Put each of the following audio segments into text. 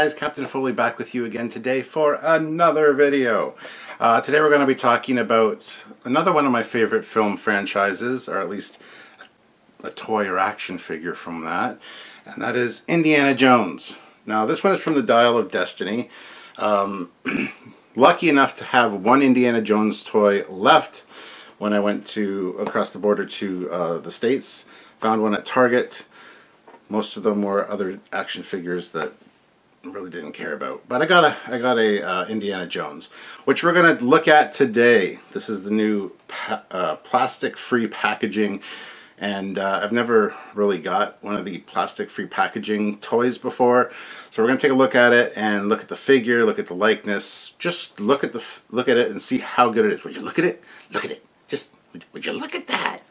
guys, Captain Foley back with you again today for another video. Uh, today we're going to be talking about another one of my favorite film franchises, or at least a toy or action figure from that, and that is Indiana Jones. Now this one is from the Dial of Destiny. Um, lucky enough to have one Indiana Jones toy left when I went to across the border to uh, the States. Found one at Target. Most of them were other action figures that really didn't care about. But I got a I got a uh, Indiana Jones, which we're gonna look at today. This is the new uh, plastic-free packaging, and uh, I've never really got one of the plastic-free packaging toys before. So we're gonna take a look at it and look at the figure, look at the likeness, just look at the look at it and see how good it is. Would you look at it? Look at it. Just would, would you look at that?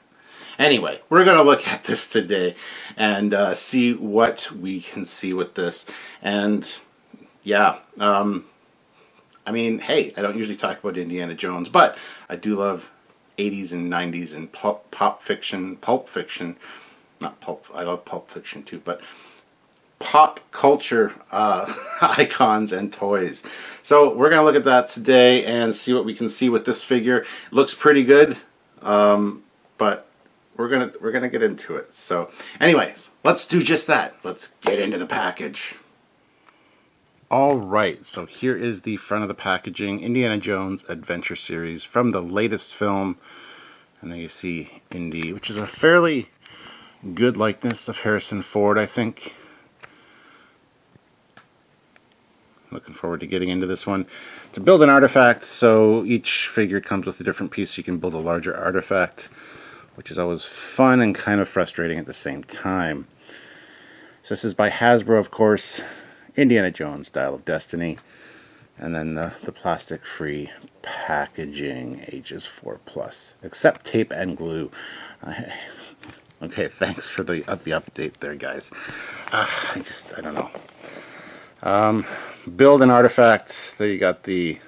Anyway, we're going to look at this today and uh, see what we can see with this. And yeah, um, I mean, hey, I don't usually talk about Indiana Jones, but I do love 80s and 90s and pulp, pop fiction, pulp fiction, not pulp, I love pulp fiction too, but pop culture uh, icons and toys. So we're going to look at that today and see what we can see with this figure. It looks pretty good, um, but we're gonna we're gonna get into it. So, anyways, let's do just that. Let's get into the package. All right, so here is the front of the packaging, Indiana Jones Adventure Series from the latest film. And then you see Indy, which is a fairly good likeness of Harrison Ford, I think. Looking forward to getting into this one. To build an artifact, so each figure comes with a different piece. You can build a larger artifact which is always fun and kind of frustrating at the same time. So this is by Hasbro, of course, Indiana Jones, Dial of Destiny, and then the, the plastic-free packaging, ages 4+, plus, except tape and glue. Okay, thanks for the, uh, the update there, guys. Uh, I just, I don't know. Um, build an artifact. There you got the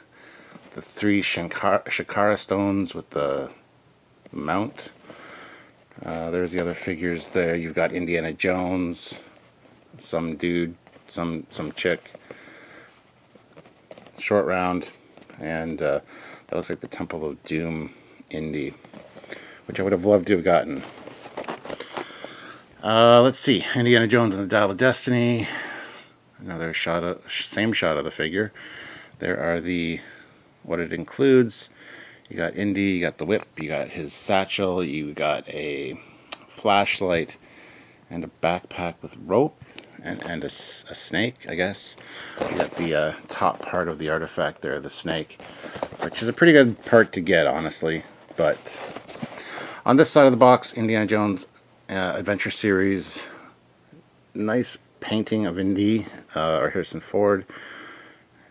the three Shankara, Shakara stones with the mount. Uh, there's the other figures there. You've got Indiana Jones, some dude, some some chick, short round, and uh, that looks like the Temple of Doom Indy, which I would have loved to have gotten. Uh, let's see, Indiana Jones and the Dial of Destiny. Another shot of same shot of the figure. There are the what it includes. You got Indy, you got the whip, you got his satchel, you got a flashlight, and a backpack with rope, and, and a, a snake, I guess. You got the uh, top part of the artifact there, the snake, which is a pretty good part to get, honestly. But on this side of the box, Indiana Jones uh, Adventure Series, nice painting of Indy, uh, or Harrison Ford,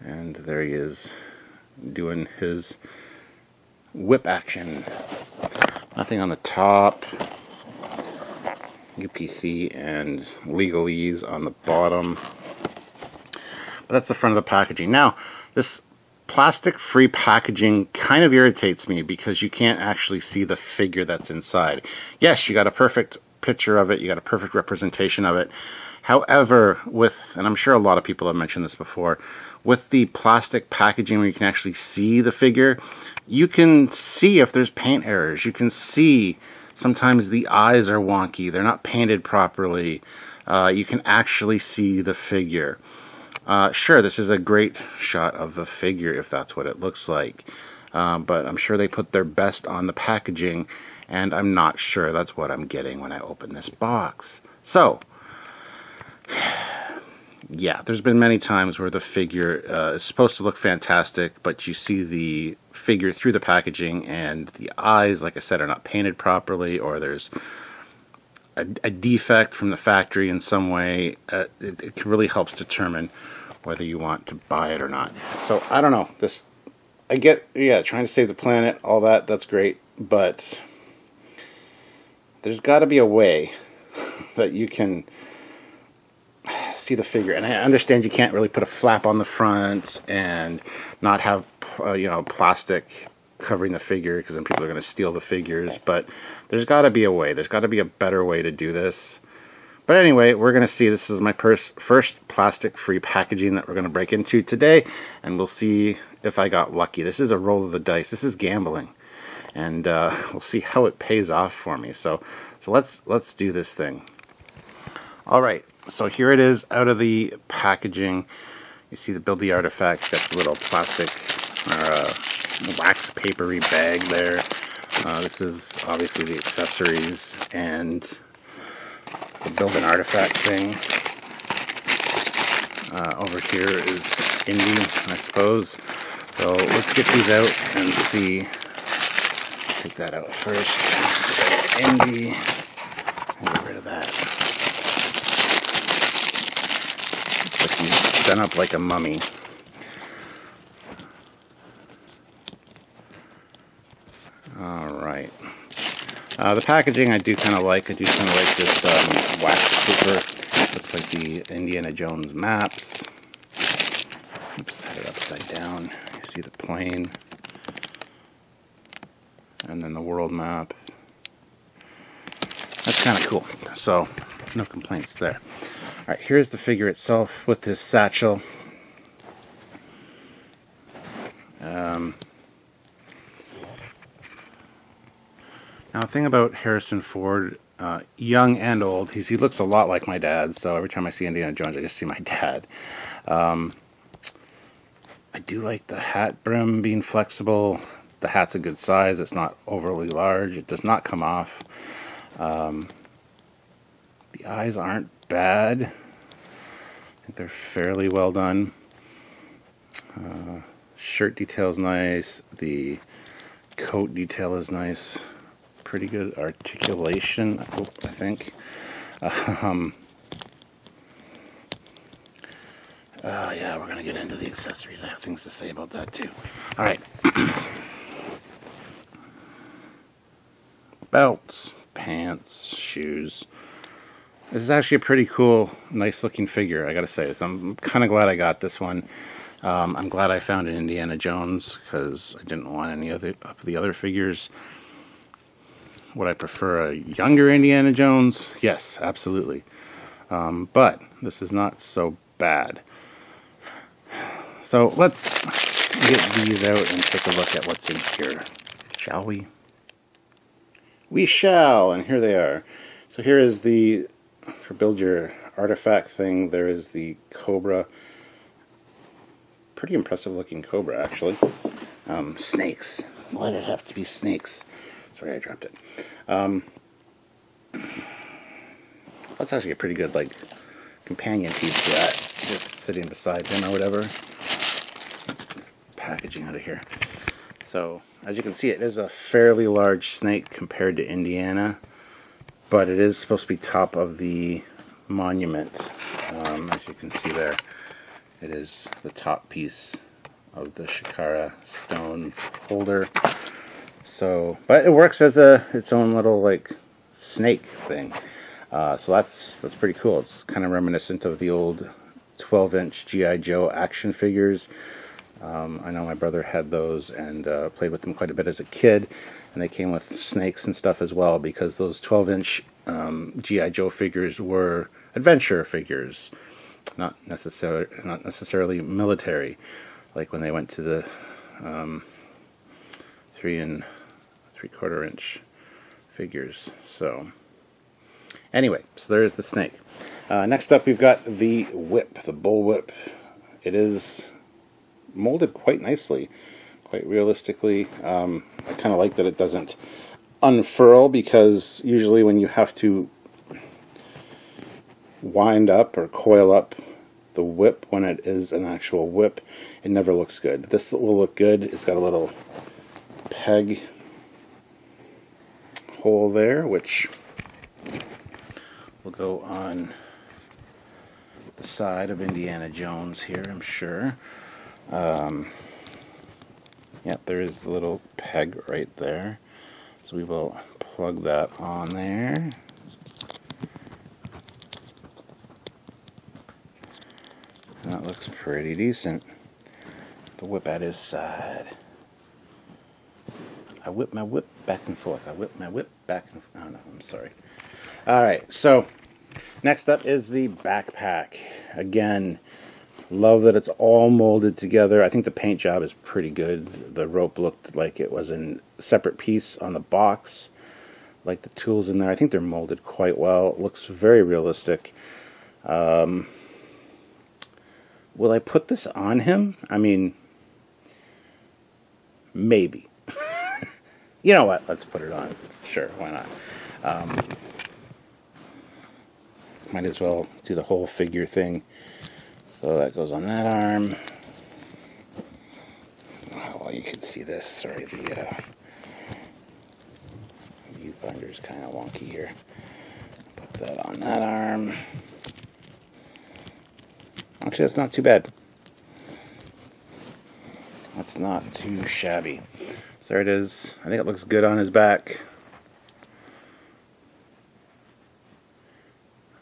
and there he is doing his whip action. Nothing on the top. UPC and legalese on the bottom. But that's the front of the packaging. Now, this plastic-free packaging kind of irritates me because you can't actually see the figure that's inside. Yes, you got a perfect picture of it, you got a perfect representation of it. However, with, and I'm sure a lot of people have mentioned this before, with the plastic packaging where you can actually see the figure, you can see if there's paint errors. You can see sometimes the eyes are wonky, they're not painted properly. Uh, you can actually see the figure. Uh, sure, this is a great shot of the figure if that's what it looks like. Uh, but I'm sure they put their best on the packaging, and I'm not sure that's what I'm getting when I open this box. So, yeah, there's been many times where the figure uh, is supposed to look fantastic, but you see the figure through the packaging and the eyes, like I said, are not painted properly, or there's a, a defect from the factory in some way. Uh, it, it really helps determine whether you want to buy it or not. So I don't know. This, I get, yeah, trying to save the planet, all that, that's great, but there's got to be a way that you can see the figure. And I understand you can't really put a flap on the front and not have, uh, you know, plastic covering the figure because then people are going to steal the figures. But there's got to be a way. There's got to be a better way to do this. But anyway, we're going to see, this is my first plastic-free packaging that we're going to break into today, and we'll see if I got lucky. This is a roll of the dice. This is gambling. And uh, we'll see how it pays off for me. So, so let's, let's do this thing. All right, so here it is out of the packaging. You see the Build the Artifact, got the little plastic or uh, wax papery bag there. Uh, this is obviously the accessories and the Build an Artifact thing. Uh, over here is Indy, I suppose. So let's get these out and see. Take that out first. Indy. Get rid of that. Done up like a mummy. Alright. Uh, the packaging I do kind of like. I do kind of like this um, wax paper. Looks like the Indiana Jones maps. Oops, had it upside down. You see the plane. And then the world map. That's kind of cool. So, no complaints there. Alright, here's the figure itself with this satchel. Um, now, the thing about Harrison Ford, uh, young and old, he looks a lot like my dad, so every time I see Indiana Jones, I just see my dad. Um, I do like the hat brim being flexible. The hat's a good size, it's not overly large, it does not come off. Um, the eyes aren't bad. I they're fairly well done. Uh, shirt detail is nice. The coat detail is nice. Pretty good articulation, I think. Um, uh, yeah, we're going to get into the accessories. I have things to say about that too. Alright. Belts, pants, shoes. This is actually a pretty cool, nice looking figure, I gotta say. So I'm kind of glad I got this one. Um, I'm glad I found an Indiana Jones because I didn't want any other of the other figures. Would I prefer a younger Indiana Jones? Yes, absolutely. Um, but this is not so bad. So let's get these out and take a look at what's in here, shall we? We shall, and here they are. So here is the for build your artifact thing, there is the Cobra. Pretty impressive looking Cobra, actually. Um, snakes. Why did it have to be snakes? Sorry, I dropped it. Um, that's actually a pretty good, like, companion piece to that. Just sitting beside him or whatever. Packaging out of here. So, as you can see, it is a fairly large snake compared to Indiana but it is supposed to be top of the monument. Um, as you can see there it is the top piece of the Shikara stones holder. So but it works as a its own little like snake thing. Uh, so that's that's pretty cool. It's kind of reminiscent of the old 12 inch G.I. Joe action figures um, I know my brother had those and uh, played with them quite a bit as a kid and they came with snakes and stuff as well because those 12 inch um, GI Joe figures were adventure figures, not necessarily not necessarily military, like when they went to the um, three and three quarter inch figures. So anyway, so there's the snake. Uh, next up, we've got the whip, the bull whip. It is molded quite nicely quite realistically. Um, I kind of like that it doesn't unfurl because usually when you have to wind up or coil up the whip when it is an actual whip, it never looks good. This will look good. It's got a little peg hole there, which will go on the side of Indiana Jones here, I'm sure. Um, Yep, there is the little peg right there. So we will plug that on there. That looks pretty decent. The whip at his side. I whip my whip back and forth. I whip my whip back and forth. Oh no, I'm sorry. Alright, so Next up is the backpack. Again, love that it's all molded together. I think the paint job is pretty good. The rope looked like it was in a separate piece on the box. Like the tools in there. I think they're molded quite well. It looks very realistic. Um, will I put this on him? I mean, maybe. you know what? Let's put it on. Sure, why not? Um, might as well do the whole figure thing. So that goes on that arm. Oh, well, you can see this. Sorry, the uh, viewfinder is kind of wonky here. Put that on that arm. Actually, that's not too bad. That's not too shabby. So there it is. I think it looks good on his back.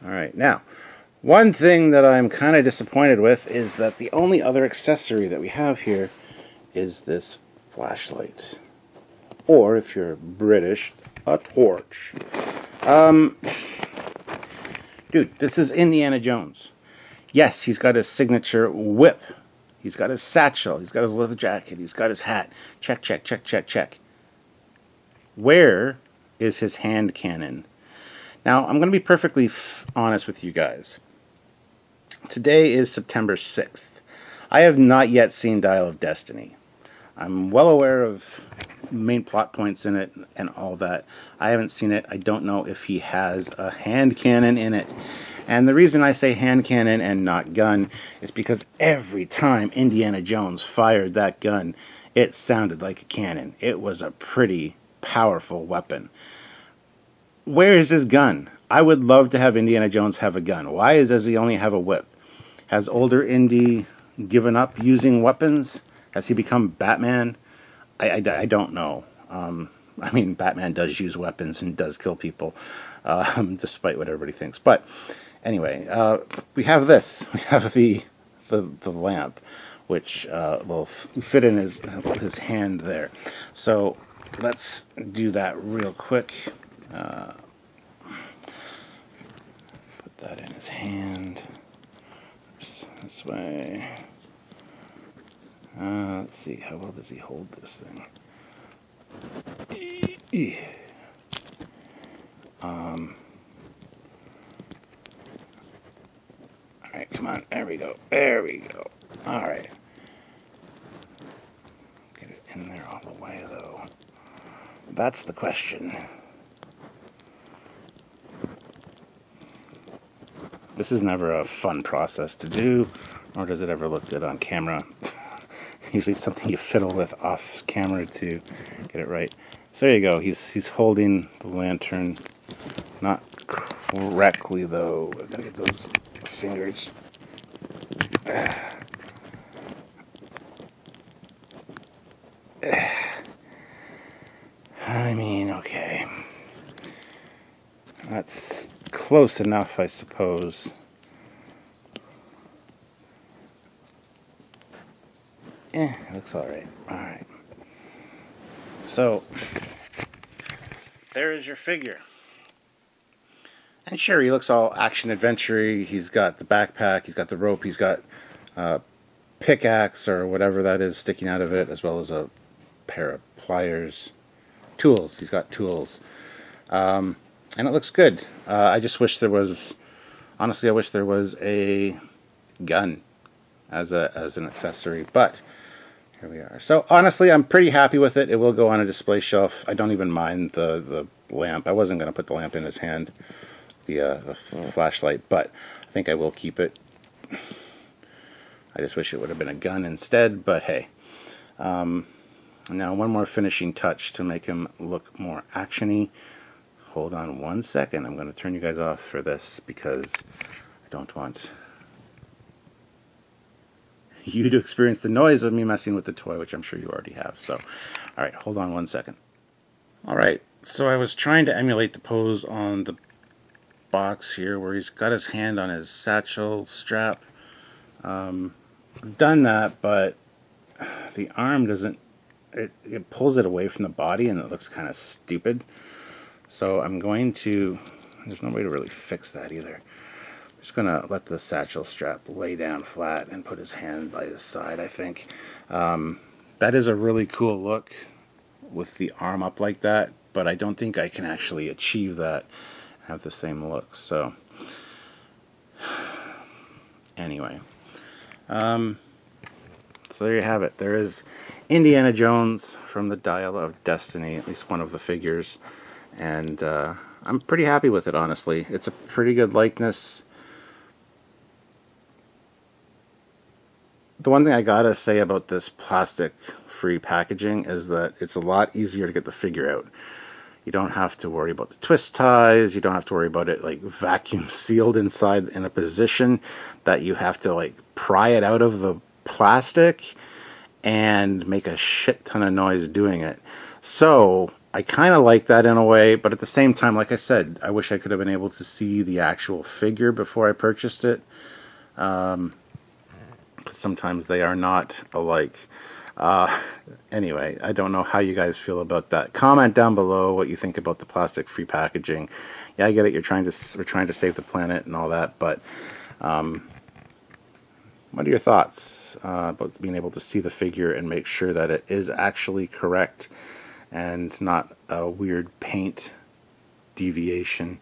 Alright, now, one thing that I'm kind of disappointed with is that the only other accessory that we have here is this flashlight. Or, if you're British, a torch. Um, dude, this is Indiana Jones. Yes, he's got his signature whip. He's got his satchel. He's got his leather jacket. He's got his hat. Check, check, check, check, check. Where is his hand cannon? Now, I'm going to be perfectly honest with you guys. Today is September 6th. I have not yet seen Dial of Destiny. I'm well aware of main plot points in it and all that. I haven't seen it. I don't know if he has a hand cannon in it. And the reason I say hand cannon and not gun is because every time Indiana Jones fired that gun, it sounded like a cannon. It was a pretty powerful weapon. Where is his gun? I would love to have Indiana Jones have a gun. Why does he only have a whip? Has older Indy given up using weapons? Has he become Batman? I, I, I don't know. Um, I mean, Batman does use weapons and does kill people, um, despite what everybody thinks. But anyway, uh, we have this. We have the the, the lamp, which uh, will fit in his his hand there. So let's do that real quick. Uh, that in his hand. Oops, this way. Uh, let's see, how well does he hold this thing? Um, Alright, come on. There we go. There we go. Alright. Get it in there all the way, though. That's the question. This is never a fun process to do, nor does it ever look good on camera. Usually something you fiddle with off camera to get it right. So there you go. He's he's holding the lantern, not correctly though. I gotta get those fingers. I mean, okay. That's close enough, I suppose. Eh, looks alright. Alright. So, there is your figure. And sure, he looks all action adventure He's got the backpack, he's got the rope, he's got a pickaxe or whatever that is sticking out of it, as well as a pair of pliers. Tools. He's got tools. Um, and it looks good. Uh, I just wish there was, honestly, I wish there was a gun as a as an accessory. But here we are. So honestly, I'm pretty happy with it. It will go on a display shelf. I don't even mind the the lamp. I wasn't going to put the lamp in his hand the, uh, the flashlight, but I think I will keep it. I just wish it would have been a gun instead, but hey. Um, now one more finishing touch to make him look more actiony. Hold on one second. I'm going to turn you guys off for this because I don't want you to experience the noise of me messing with the toy, which I'm sure you already have. So, all right, hold on one second. All right, so I was trying to emulate the pose on the box here where he's got his hand on his satchel strap. Um, done that, but the arm doesn't, it, it pulls it away from the body and it looks kind of stupid. So I'm going to there's no way to really fix that either. I'm just gonna let the satchel strap lay down flat and put his hand by his side, I think. Um, that is a really cool look with the arm up like that, but I don't think I can actually achieve that have the same look. So, anyway. Um, so there you have it. There is Indiana Jones from the Dial of Destiny, at least one of the figures. And uh, I'm pretty happy with it, honestly. It's a pretty good likeness. The one thing I gotta say about this plastic free packaging is that it's a lot easier to get the figure out. You don't have to worry about the twist ties. You don't have to worry about it like vacuum sealed inside in a position that you have to like pry it out of the plastic and make a shit ton of noise doing it. So I kind of like that in a way, but at the same time, like I said, I wish I could have been able to see the actual figure before I purchased it. Um, sometimes they are not alike. Uh, anyway, I don't know how you guys feel about that. Comment down below what you think about the plastic-free packaging. Yeah, I get it. You're trying to we're trying to save the planet and all that, but um, what are your thoughts uh, about being able to see the figure and make sure that it is actually correct and not a weird paint deviation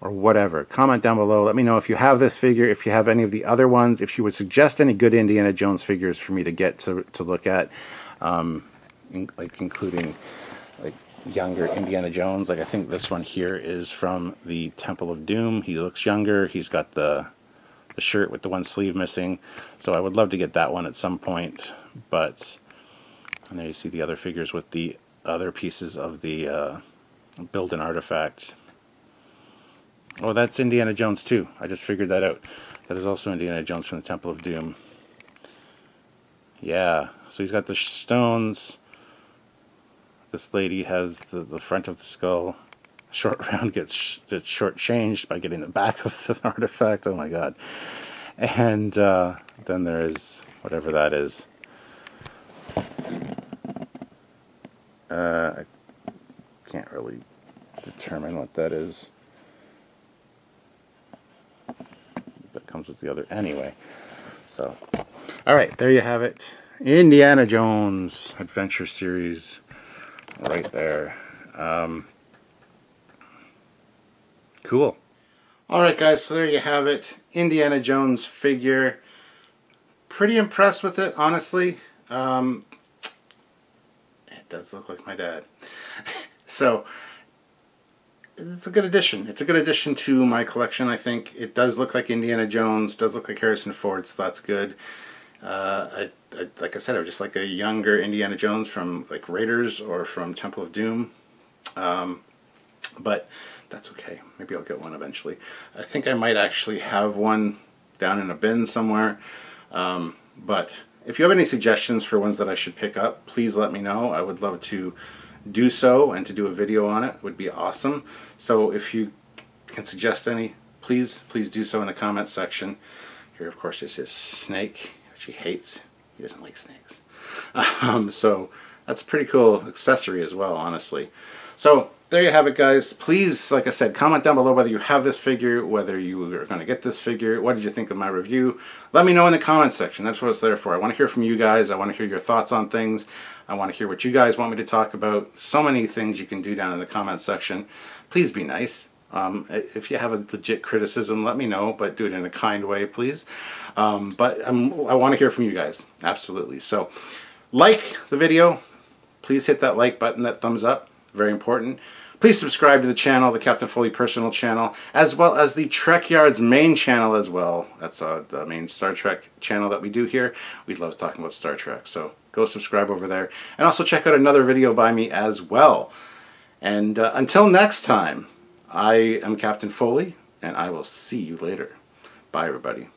or whatever? Comment down below. Let me know if you have this figure, if you have any of the other ones, if you would suggest any good Indiana Jones figures for me to get to, to look at, um, in, like including like younger Indiana Jones. Like I think this one here is from the Temple of Doom. He looks younger. He's got the the shirt with the one sleeve missing. So I would love to get that one at some point. But and there you see the other figures with the other pieces of the uh, build an artifact. Oh, that's Indiana Jones too. I just figured that out. That is also Indiana Jones from the Temple of Doom. Yeah, so he's got the stones. This lady has the, the front of the skull short round gets, gets shortchanged by getting the back of the artifact. Oh my god. And uh, then there is whatever that is. Uh, I can't really determine what that is. That comes with the other. Anyway, so. Alright, there you have it. Indiana Jones Adventure Series right there. Um, Cool. Alright guys, so there you have it. Indiana Jones figure. Pretty impressed with it, honestly. Um, it does look like my dad. so, it's a good addition. It's a good addition to my collection, I think. It does look like Indiana Jones, does look like Harrison Ford, so that's good. Uh, I, I, like I said, I would just like a younger Indiana Jones from like Raiders or from Temple of Doom. Um, but that's okay. Maybe I'll get one eventually. I think I might actually have one down in a bin somewhere. Um, but if you have any suggestions for ones that I should pick up, please let me know. I would love to do so and to do a video on it would be awesome. So if you can suggest any, please, please do so in the comments section. Here, of course, is his snake, which he hates. He doesn't like snakes. Um, so that's a pretty cool accessory as well, honestly. So there you have it, guys. Please, like I said, comment down below whether you have this figure, whether you are going to get this figure. What did you think of my review? Let me know in the comment section. That's what it's there for. I want to hear from you guys. I want to hear your thoughts on things. I want to hear what you guys want me to talk about. So many things you can do down in the comment section. Please be nice. Um, if you have a legit criticism, let me know, but do it in a kind way, please. Um, but um, I want to hear from you guys. Absolutely. So, like the video. Please hit that like button, that thumbs up very important. Please subscribe to the channel, the Captain Foley personal channel, as well as the Trekyards main channel as well. That's uh, the main Star Trek channel that we do here. We love talking about Star Trek, so go subscribe over there. And also check out another video by me as well. And uh, until next time, I am Captain Foley, and I will see you later. Bye, everybody.